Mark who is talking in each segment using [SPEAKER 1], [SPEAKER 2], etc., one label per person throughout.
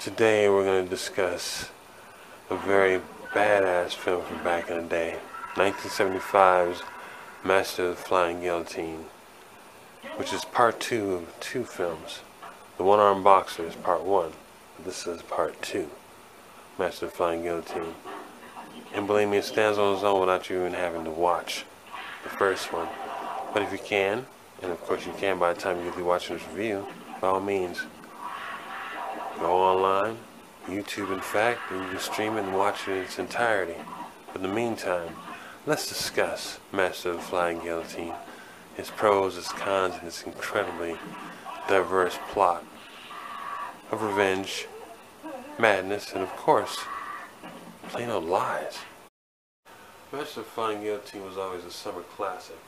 [SPEAKER 1] Today we're going to discuss a very badass film from back in the day. 1975's Master of the Flying Guillotine, which is part two of two films. The One Armed Boxer is part one, this is part two. Master of the Flying Guillotine. And believe me, it stands on its own without you even having to watch the first one. But if you can, and of course you can by the time you get to watching this review, by all means, go online, YouTube in fact, and you can stream it and watch it in its entirety. But in the meantime, let's discuss Master of the Flying Guillotine, its pros, its cons, and its incredibly diverse plot of revenge, madness, and of course, plain old lies. Master of the Flying Guillotine was always a summer classic,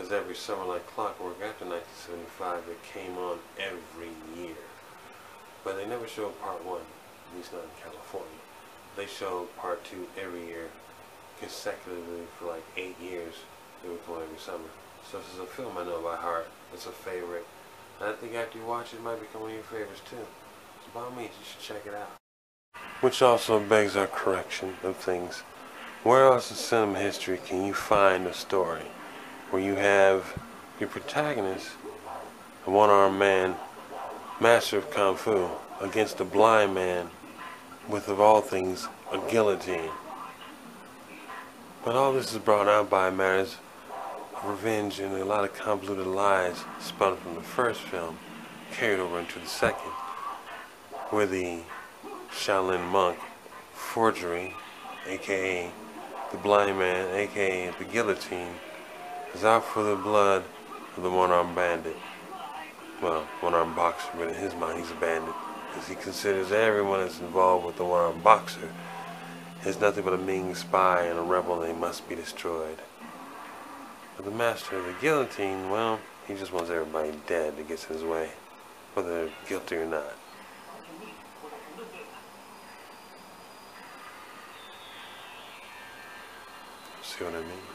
[SPEAKER 1] as every summer like clockwork after 1975 it came on every year. But they never showed part one, at least not in California. They showed part two every year, consecutively for like eight years. They come every summer. So this is a film I know by heart. It's a favorite. And I think after you watch it, it might become one of your favorites too. So by all means, you should check it out. Which also begs our correction of things. Where else in cinema history can you find a story where you have your protagonist, a one-armed man, master of kung fu, against a blind man with, of all things, a guillotine? But all this is brought out by matters of revenge and a lot of convoluted lies spun from the first film carried over into the second, where the Shaolin monk forgery, aka the blind man, aka the guillotine, is out for the blood of the one-armed bandit. Well, one-armed boxer, but in his mind he's a bandit, because he considers everyone that's involved with the one-armed boxer is nothing but a Ming spy and a rebel and they must be destroyed. But the master of the guillotine, well, he just wants everybody dead gets in his way, whether they're guilty or not. See what I mean?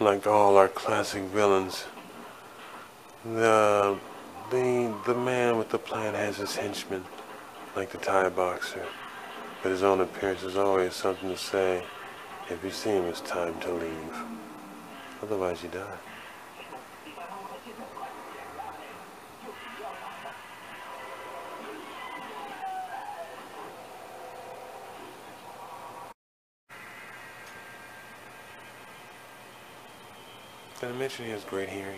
[SPEAKER 1] Like all our classic villains, the the the man with the plan has his henchmen, like the Thai boxer. But his own appearance is always something to say. If you see him, it's time to leave. Otherwise, you die. Did I mention he has great hearing?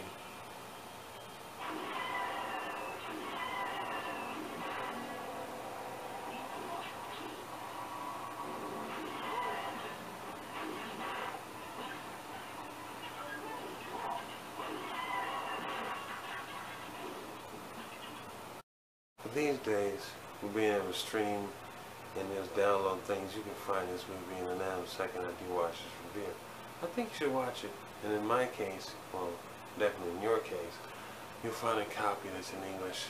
[SPEAKER 1] These days, we're being able to stream and just download things, you can find this movie in a nanosecond after you watch this review. I think you should watch it. And in my case, well, definitely in your case, you'll find a copy that's in English.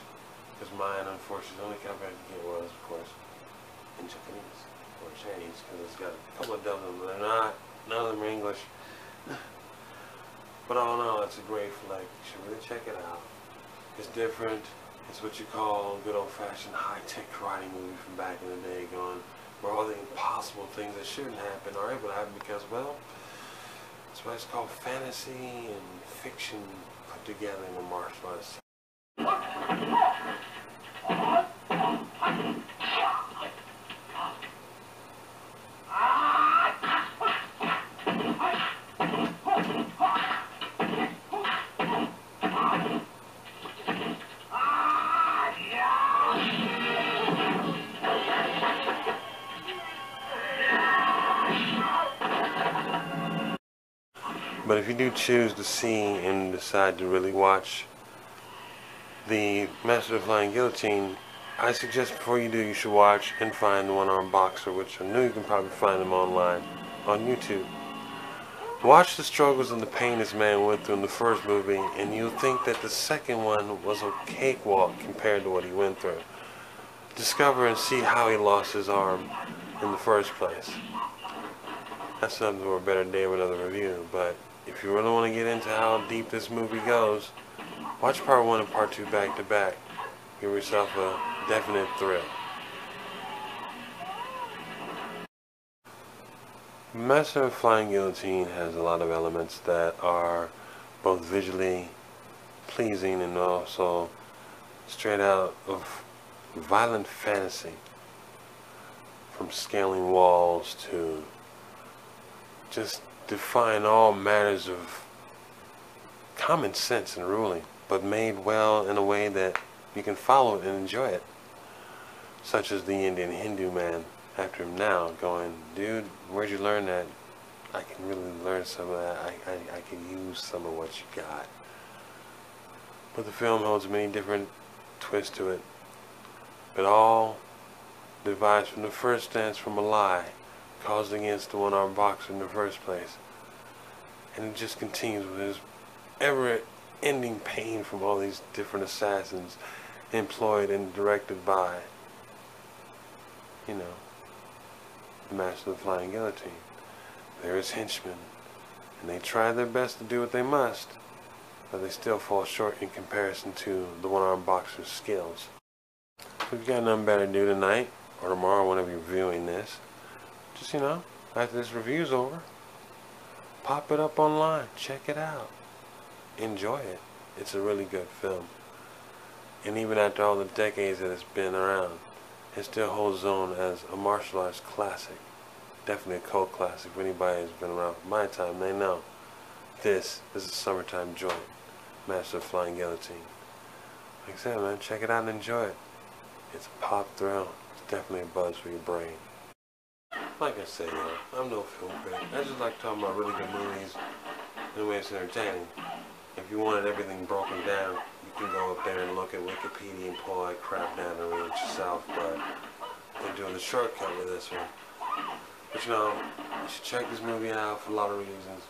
[SPEAKER 1] Because mine, unfortunately, the only copy I could get was, of course, in Japanese or Chinese. Because it's got a couple of dozen, but they're not. None of them are English. But all in all, it's a great flick. You should really check it out. It's different. It's what you call good old-fashioned high-tech karate movie from back in the day, going where all the impossible things that shouldn't happen are able to happen because, well, that's why it's called fantasy and fiction put together in the martial arts. If you do choose to see and decide to really watch the Master of Flying Guillotine, I suggest before you do, you should watch and find the One-Armed Boxer, which I know you can probably find them online on YouTube. Watch the struggles and the pain this man went through in the first movie, and you'll think that the second one was a cakewalk compared to what he went through. Discover and see how he lost his arm in the first place. that's something for a better day of another review. If you really want to get into how deep this movie goes, watch part one and part two back to back. Give yourself a definite thrill. Master Flying Guillotine has a lot of elements that are both visually pleasing and also straight out of violent fantasy. From scaling walls to just defying all matters of common sense and ruling, but made well in a way that you can follow and enjoy it. Such as the Indian Hindu man after him now going, dude, where'd you learn that? I can really learn some of that. I, I, I can use some of what you got. But the film holds many different twists to it. But all devised from the first stance from a lie caused against the one-armed boxer in the first place. And it just continues with this ever-ending pain from all these different assassins employed and directed by, you know, the master of the flying guillotine. They're his henchmen, and they try their best to do what they must, but they still fall short in comparison to the one-armed boxer's skills. If you've got nothing better to do tonight, or tomorrow whenever you're viewing this, just, you know, after this review's over, pop it up online, check it out, enjoy it. It's a really good film. And even after all the decades that it's been around, it still holds own as a martial arts classic. Definitely a cult classic. If anybody has been around for my time, they know. This is a summertime joint. Master Flying Guillotine. Like I said, man, check it out and enjoy it. It's a pop thrill. It's definitely a buzz for your brain. Like I said, yo, I'm no film critic. I just like talking about really good movies in a way it's entertaining. If you wanted everything broken down, you can go up there and look at Wikipedia and pull that crap down and read it yourself, but they're doing the shortcut with this one. But you know, you should check this movie out for a lot of reasons.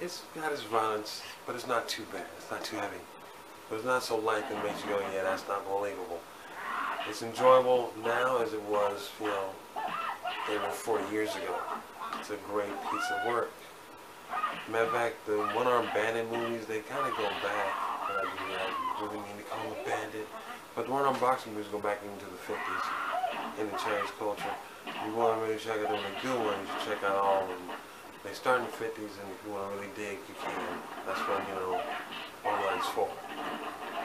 [SPEAKER 1] It's got its violence, but it's not too bad. It's not too heavy. But it's not so light that makes you go, yeah, that's not believable. It's enjoyable now as it was, you know, even 40 years ago. It's a great piece of work. Matter of fact, the one-armed bandit movies, they kind of go back uh, I really mean to call them a bandit. But the one on boxing movies go back into the 50s in the Chinese culture. If you want to really check out the good ones, you check out all of them. They start in the 50s, and if you want to really dig, you can. That's when, you know, that's for.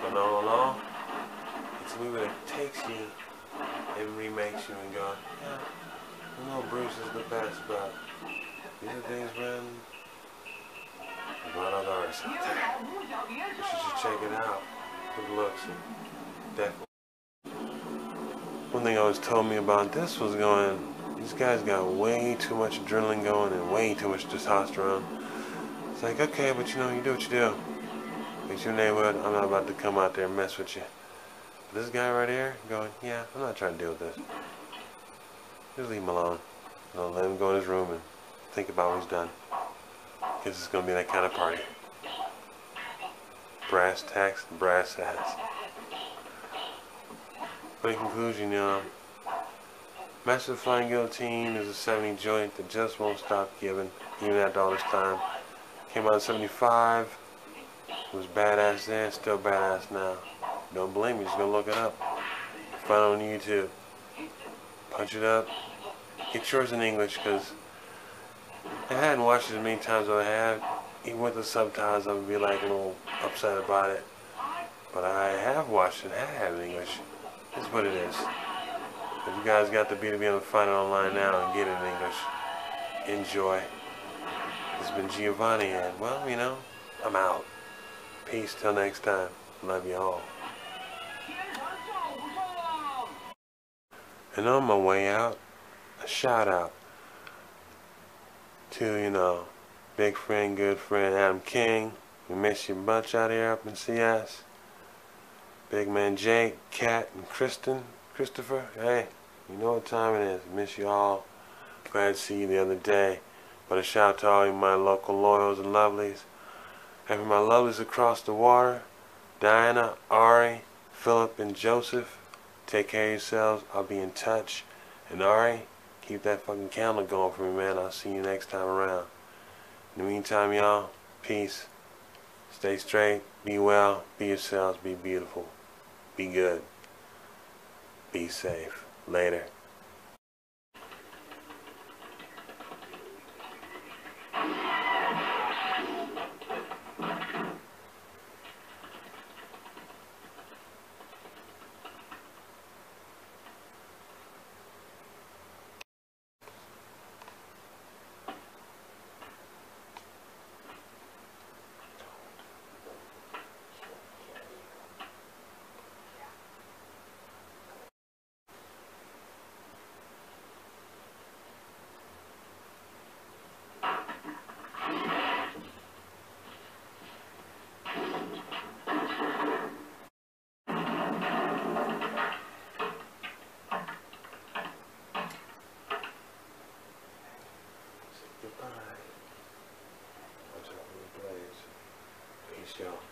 [SPEAKER 1] But all in all, it's a movie that takes you and remakes you and goes, yeah, you know Bruce is the best, but these are things, man, a lot of artists. You should check it out. Good looks. Definitely. One thing I always told me about this was going, these guys got way too much adrenaline going and way too much testosterone. It's like, okay, but you know, you do what you do. It's your neighborhood. I'm not about to come out there and mess with you. But this guy right here going, yeah, I'm not trying to deal with this. Just leave him alone. You know, let him go in his room and think about what he's done. Because it's going to be that kind of party. Brass tacks, brass hats. But in conclusion, you know, Master Flying Guillotine is a 70 joint that just won't stop giving, even after all this time. Came out in 75, was badass then, still badass now. Don't blame me, just go look it up. Find it on YouTube. Punch it up. Get yours in English, because I hadn't watched it as many times as I have. Even with the subtitles, I would be like a little upset about it. But I have watched it, I have in English. It's what it is. You guys got to be able to find it online now and get it in English, enjoy. It's been Giovanni, and well, you know, I'm out. Peace till next time. Love you all. And on my way out, a shout out to, you know, big friend, good friend Adam King. We miss you much out here up in CS. Big man Jake, Kat, and Kristen, Christopher. Hey, you know what time it is. Miss you all. Glad to see you the other day. But a shout out to all my local loyals and lovelies. And for my lovelies across the water, Diana, Ari, Philip, and Joseph, take care of yourselves. I'll be in touch. And Ari, Keep that fucking candle going for me, man. I'll see you next time around. In the meantime, y'all, peace. Stay straight. Be well. Be yourselves. Be beautiful. Be good. Be safe. Later. Goodbye.